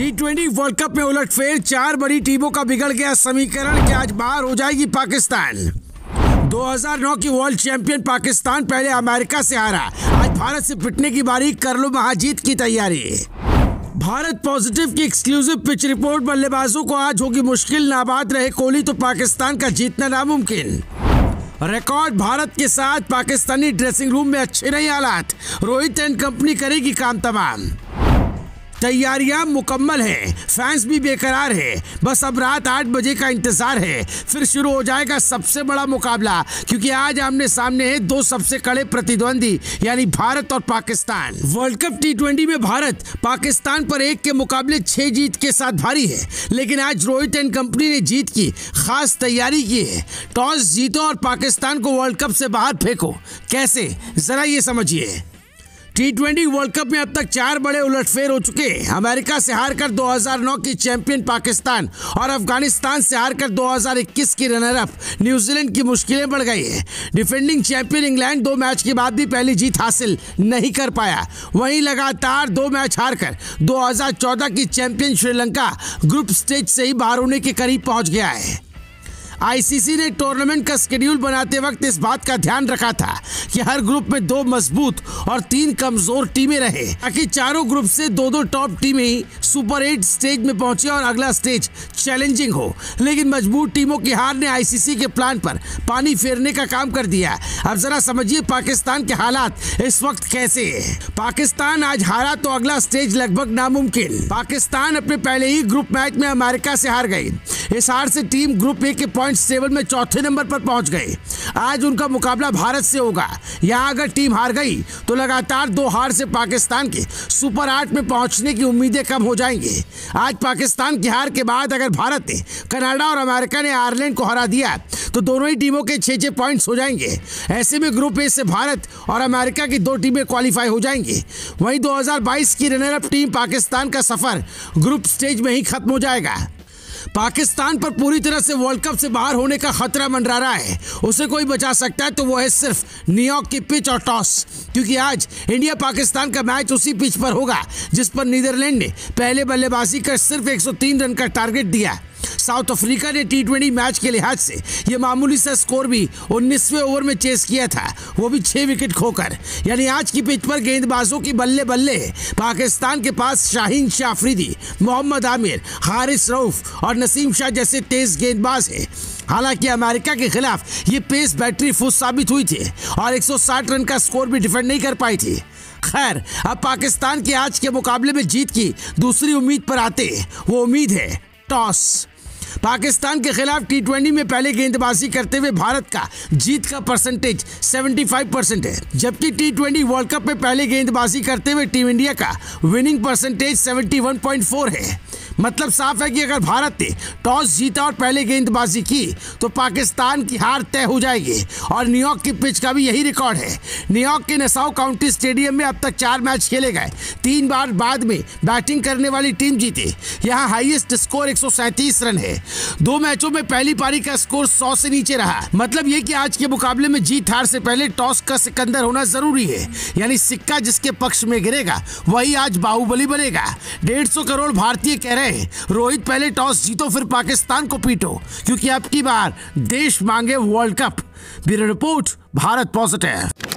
T twenty world cup में उलटफेर चार बड़ी टीमों का बिगड़ गया समीकरण, कि आज बाहर हो जाएगी पाकिस्तान। 2009 की वर्ल्ड चैंपियन पाकिस्तान पहले अमेरिका से हारा। आज भारत से पिटने की बारी, कर लो महाजीत की तैयारी। भारत पॉजिटिव की एक्सक्लूसिव पिच रिपोर्ट बल्लेबाजों को आज होगी मुश्किल, नाबाद रहे कोहली तो पाकिस्तान का जीतना नामुमकिन। रिकॉर्ड भारत के साथ, पाकिस्तानी ड्रेसिंग रूम में अच्छे नहीं हालात। रोहित एंड कंपनी करेगी काम तमाम। तैयारियाँ मुकम्मल हैं। फैंस भी बेकरार है। बस अब रात आठ बजे का इंतज़ार है। फिर शुरू हो जाएगा सबसे बड़ा मुकाबला, क्योंकि आज आमने सामने है दो सबसे कड़े प्रतिद्वंदी, यानी भारत और पाकिस्तान। वर्ल्ड कप टी में भारत, पाकिस्तान पर एक के मुकाबले छह जीत के साथ भारी है। लेकिन आज रोहित एंड कंपनी ने जीत की, खास तैयारी की है। टॉस जीतो और पाकिस्तान को वर्ल्ड कप से बाहर फेंको। कैसे? जरा ये समझिए। टी ट्वेंटी वर्ल्ड कप में अब तक चार बड़े उलटफेर हो चुके हैं। अमेरिका से हारकर 2009 की चैंपियन पाकिस्तान और अफ़गानिस्तान से हारकर 2021 की रनर अप न्यूजीलैंड की मुश्किलें बढ़ गई है। डिफेंडिंग चैंपियन इंग्लैंड दो मैच के बाद भी पहली जीत हासिल नहीं कर पाया। वहीं लगातार दो मैच हारकर 2014 की चैंपियन श्रीलंका ग्रुप स्टेज से ही बाहर होने के करीब पहुँच गया है। आईसीसी ने टूर्नामेंट का शेड्यूल बनाते वक्त इस बात का ध्यान रखा था कि हर ग्रुप में दो मज़बूत और तीन कमज़ोर टीमें रहे, ताकि चारों ग्रुप से दो दो टॉप टीमें ही सुपर एट स्टेज में पहुँचे और अगला स्टेज चैलेंजिंग हो। लेकिन मज़बूत टीमों की हार ने आईसीसी के प्लान पर पानी फेरने का काम कर दिया। अब जरा समझिए पाकिस्तान के हालात इस वक्त कैसे है। पाकिस्तान आज हारा तो अगला स्टेज लगभग नामुमकिन। पाकिस्तान अपने पहले ही ग्रुप मैच में अमेरिका से हार गई। इस हार से टीम ग्रुप ए के पॉइंट टेबल में चौथे नंबर पर पहुँच गए आज उनका मुकाबला भारत से होगा। यहाँ अगर टीम हार गई तो लगातार दो हार से पाकिस्तान के सुपर आठ में पहुँचने की उम्मीदें कम हो जाएँगी। आज पाकिस्तान की हार के बाद अगर भारत ने कनाडा और अमेरिका ने आयरलैंड को हरा दिया तो दोनों ही टीमों के छः छः पॉइंट्स हो जाएँगे। ऐसे में ग्रुप ए से भारत और अमेरिका की दो टीमें क्वालिफाई हो जाएँगी। वहीं 2022 की रनर अप टीम पाकिस्तान का सफ़र ग्रुप स्टेज में ही खत्म हो जाएगा। पाकिस्तान पर पूरी तरह से वर्ल्ड कप से बाहर होने का खतरा मंडरा रहा है। उसे कोई बचा सकता है तो वो है सिर्फ़ न्यूयॉर्क की पिच और टॉस क्योंकि आज इंडिया पाकिस्तान का मैच उसी पिच पर होगा, जिस पर नीदरलैंड ने पहले बल्लेबाजी कर सिर्फ़ 103 रन का टारगेट दिया। साउथ अफ्रीका ने टी मैच के लिहाज से ये मामूली सा स्कोर भी उन्नीसवें ओवर में चेस किया था। वो भी छह विकेट खोकर। यानी आज की पिच पर गेंदबाजों की बल्ले बल्ले पाकिस्तान के पास शाहीन शाह अफरीदी मोहम्मद आमिर, हारिस रऊफ और नसीम शाह जैसे तेज गेंदबाज हैं। हालाँकि अमेरिका के खिलाफ ये पेस बैटरी फुस साबित हुई थी और 160 रन का स्कोर भी डिफेंड नहीं कर पाई थी। खैर, अब पाकिस्तान के आज के मुकाबले में जीत की दूसरी उम्मीद पर आते वो उम्मीद है टॉस। पाकिस्तान के खिलाफ टी ट्वेंटी में पहले गेंदबाजी करते हुए भारत का जीत का परसेंटेज 75 परसेंट है। जबकि टी ट्वेंटी वर्ल्ड कप में पहले गेंदबाजी करते हुए टीम इंडिया का विनिंग परसेंटेज 71.4 है। मतलब साफ़ है कि अगर भारत ने टॉस जीता और पहले गेंदबाजी की तो पाकिस्तान की हार तय हो जाएगी। और न्यूयॉर्क की पिच का भी यही रिकॉर्ड है। न्यूयॉर्क के नसाउ काउंटी स्टेडियम में अब तक चार मैच खेले गए। तीन बार बाद में बैटिंग करने वाली टीम जीती। यहाँ हाईएस्ट स्कोर एक सौ सैंतीस रन है। दो मैचों में पहली पारी का स्कोर सौ से नीचे रहा। मतलब ये कि आज के मुकाबले में जीत हार से पहले टॉस का सिकंदर होना ज़रूरी है। यानी सिक्का जिसके पक्ष में गिरेगा, वही आज बाहुबली बनेगा। डेढ़ करोड़ भारतीय कह रहे रोहित पहले टॉस जीतो, फिर पाकिस्तान को पीटो, क्योंकि अब की बार देश मांगे world cup bureau report, Bharat positive.